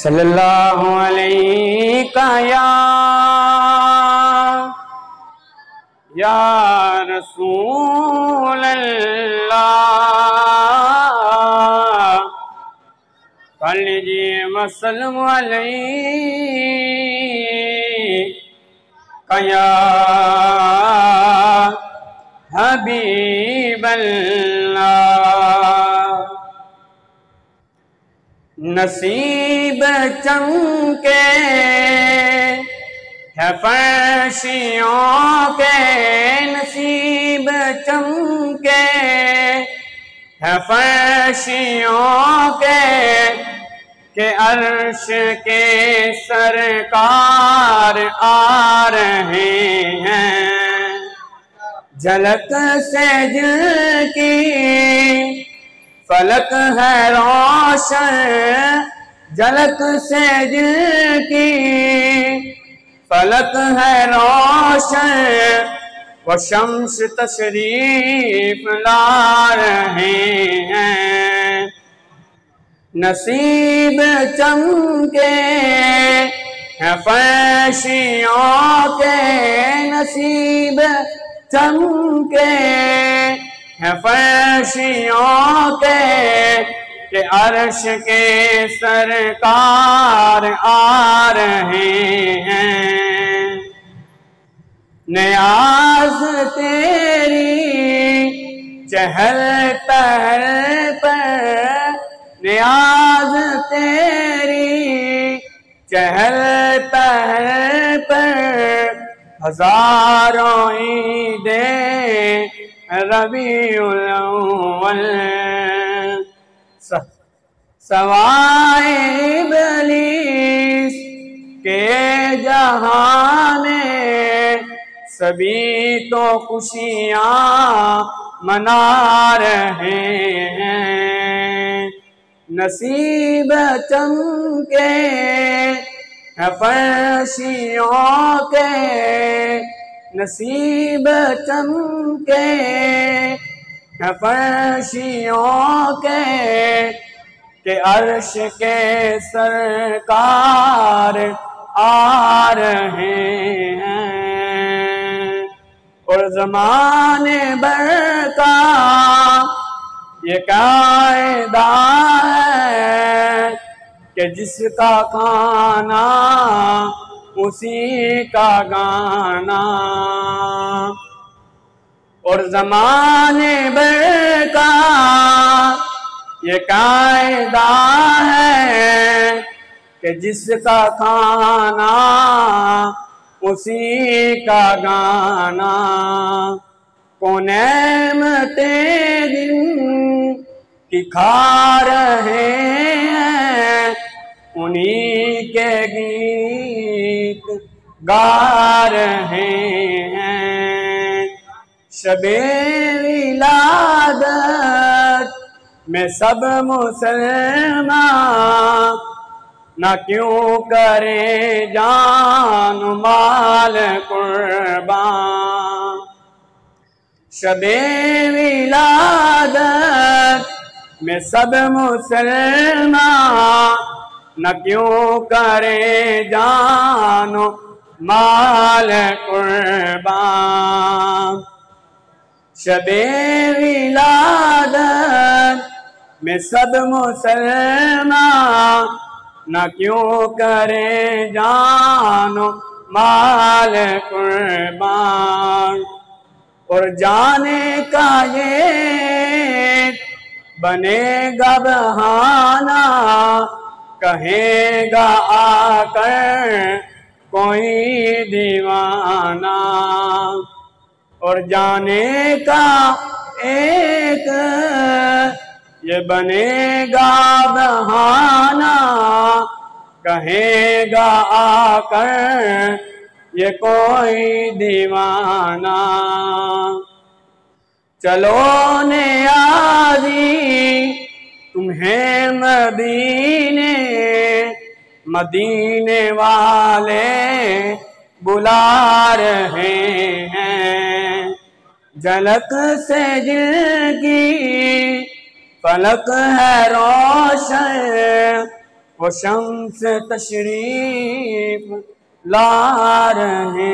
सल्लल्लाहु अलैका या या रसूल अल्लाह कर कया हबीब नसीब चमके, है फर्शियों के नसीब चमके, है फर्शियों के के अर्श के सरकार आ रहे हैं। झलक से की फलक है रोशन झलक से की फलक है रोशन, वो शम्स तशरीफ़ ला रहे हैं। नसीब चमके है फैशियों के, नसीब चमके है फैशियों के के अर्श के सरकार आ रहे हैं। नयाज तेरी चहल पहल पर, नियाज तेरी चहल पहल पर, हज़ारों ईदे रबी उल सवाए बलीस के जहाँ में सभी तो खुशियाँ मना रहे हैं। नसीब चमके फर्शियों के नसीब चमके फर्शियों के के अर्श के सरकार आ रहे हैं। और जमाने भर का ये कायदा है कि जिसका खाना उसी का गाना। और जमाने भर का ये कायदा है कि जिसका खाना उसी का गाना। कौन दिन की खा रहे उन्हीं के गीत गा रहे हैं। शबे विलादत में सब मुसलमान न क्यों करे जान माल कुर्बान। शबे विलादत में सब मुसलमान न क्यों करे जानो माल कुर्बान। शबे विलादत में सब मुसलमान न क्यों करे जानो माल कुर्बान। और जाने का ये बनेगा बहाना कहेगा आकर कोई दीवाना। और जाने का एक ये बनेगा बहाना। कहेगा आकर ये कोई दीवाना। चलो ने आजी तुम्हें मदीने मदीने वाले बुला रहे हैं। झलक से जिनकी फलक है रोशन, वो शम्स तशरीफ़ ला रहे